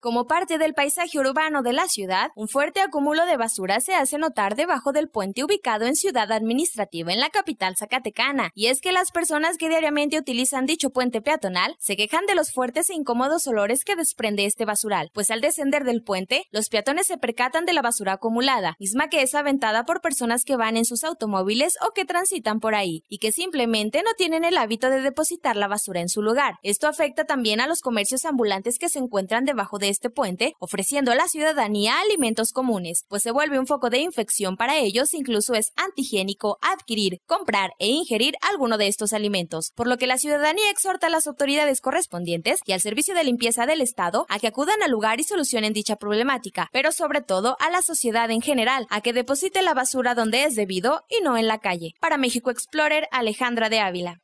Como parte del paisaje urbano de la ciudad, un fuerte acúmulo de basura se hace notar debajo del puente ubicado en Ciudad Administrativa en la capital zacatecana. Y es que las personas que diariamente utilizan dicho puente peatonal se quejan de los fuertes e incómodos olores que desprende este basural, pues al descender del puente, los peatones se percatan de la basura acumulada, misma que es aventada por personas que van en sus automóviles o que transitan por ahí, y que simplemente no tienen el hábito de depositar la basura en su lugar. Esto afecta también a los comercios ambulantes que se encuentran debajo de este puente, ofreciendo a la ciudadanía alimentos comunes, pues se vuelve un foco de infección para ellos, incluso es antihigiénico adquirir, comprar e ingerir alguno de estos alimentos, por lo que la ciudadanía exhorta a las autoridades correspondientes y al servicio de limpieza del Estado a que acudan al lugar y solucionen dicha problemática, pero sobre todo a la sociedad en general, a que deposite la basura donde es debido y no en la calle. Para México Explorer, Alejandra de Ávila.